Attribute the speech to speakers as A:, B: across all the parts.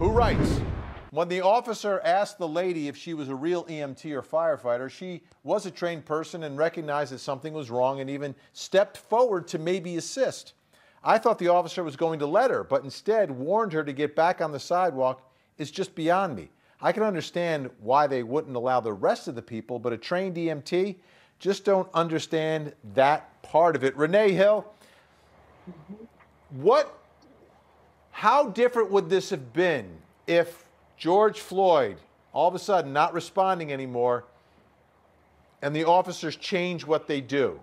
A: Who writes? When the officer asked the lady if she was a real EMT or firefighter, she was a trained person and recognized that something was wrong and even stepped forward to maybe assist. I thought the officer was going to let her, but instead warned her to get back on the sidewalk is just beyond me. I can understand why they wouldn't allow the rest of the people, but a trained EMT just don't understand that part of it. Renee Hill, what how different would this have been if George Floyd all of a sudden not responding anymore and the officers change what they do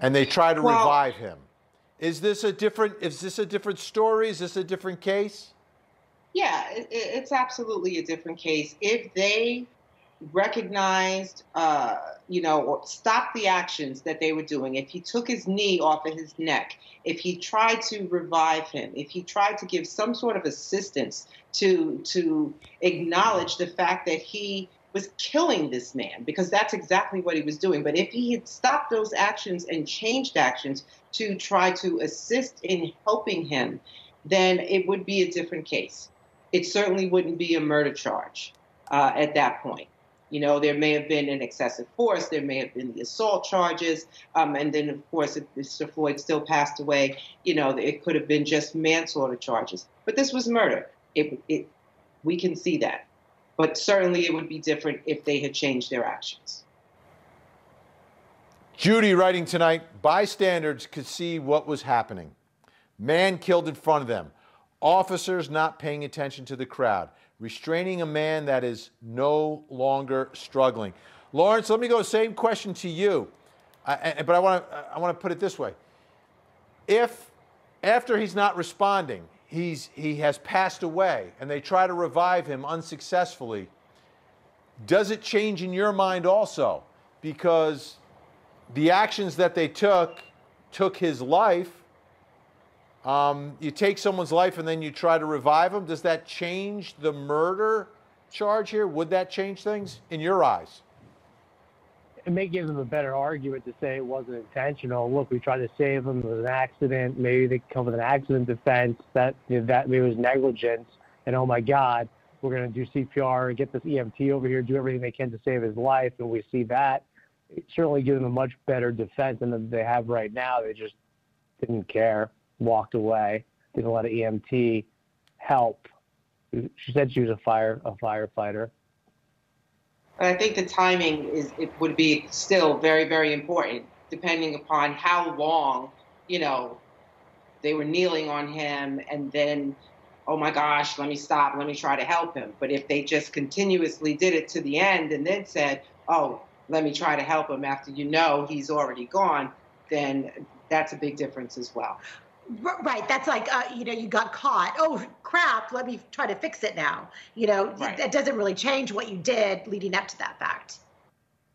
A: and they try to
B: Well-
A: revive him? Is this a different is this a different story? Is this a different case?
B: Yeah, it, it- it's absolutely a different case. If they recognized, uh, you know, or stopped the actions that they were doing, if he took his knee off of his neck, if he tried to revive him, if he tried to give some sort of assistance to to acknowledge the fact that he was killing this man because that's exactly what he was doing. But if he had stopped those actions and changed actions to try to assist in helping him, then it would be a different case. It certainly wouldn't be a murder charge uh, at that point. You know, there may have been an excessive force, there may have been the assault charges, um, and then, of course, if Mr. Floyd still passed away, you know, it could have been just manslaughter charges. But this was murder. It, it, we can see that. But certainly it would be different if they had changed their actions.
A: Judy writing tonight, bystanders could see what was happening. Man killed in front of them. Officers not paying attention to the crowd. Restraining a man that is no longer struggling. Lawrence, let me go same question to you. I- but I want to I want to put it this way. If after he's not responding, he's he has passed away and they try to revive him unsuccessfully, does it change in your mind also? Because the actions that they took took his life. Um, you take someone's life and then you try to revive them. Does that change the murder charge here? Would that change things in your eyes?
C: it may give them a better argument to say it wasn't intentional. Look, we tried to save him. It was an accident. Maybe they come with an accident defense that that maybe it was negligence. And oh my God, we're going to do CPR and get this EMT over here, do everything they can to save his life. And we see that. It certainly gives them a much better defense than they have right now. They just didn't care, walked away, didn't let an EMT help. She said she was a fire a firefighter.
B: But I think the timing is it would be still very, very important, depending upon how long, you know, they were kneeling on him and then, oh my gosh, let me stop, let me try to help him. But if they just continuously did it to the end and then said, oh, let me try to help him after you know he's already gone, then that's a big difference as well.
D: R- Right. That's like, uh, you know, you got caught. Oh, crap. Let me try to fix it now. You know,
B: Right.
D: that doesn't really change what you did leading up to that fact.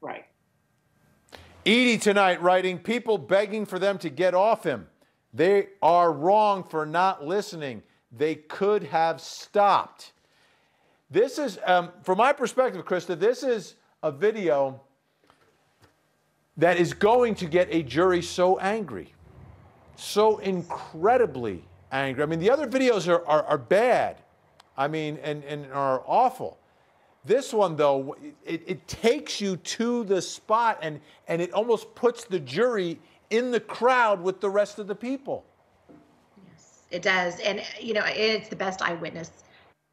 B: Right.
A: Edie tonight writing, people begging for them to get off him. They are wrong for not listening. They could have stopped. This is, um, from my perspective, Christa, this is a video that is going to get a jury so angry, so incredibly angry. I mean, the other videos are, are, are bad, I mean, and, and are awful. This one, though, it, it takes you to the spot and, and it almost puts the jury in the crowd with the rest of the people.
D: Yes, it does. And, you know, it's the best eyewitness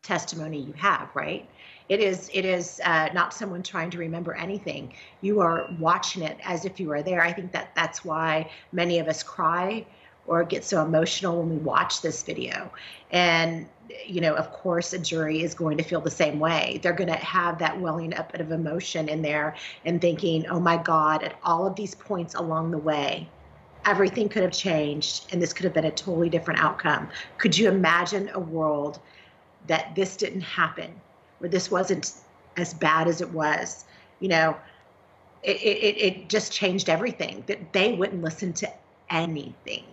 D: testimony you have, right? It is, it is uh, not someone trying to remember anything. You are watching it as if you were there. I think that that's why many of us cry or get so emotional when we watch this video. And, you know, of course, a jury is going to feel the same way. They're going to have that welling up of emotion in there and thinking, oh my God, at all of these points along the way, everything could have changed and this could have been a totally different outcome. Could you imagine a world that this didn't happen, or this wasn't as bad as it was? You know, it, it, it just changed everything, that they wouldn't listen to anything.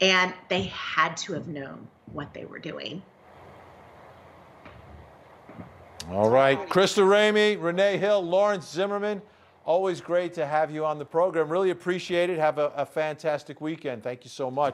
D: And they had to have known what they were doing.
A: All right. Christa Ramey, Renee Hill, Lawrence Zimmerman, always great to have you on the program. Really appreciate it. Have a, a fantastic weekend. Thank you so much.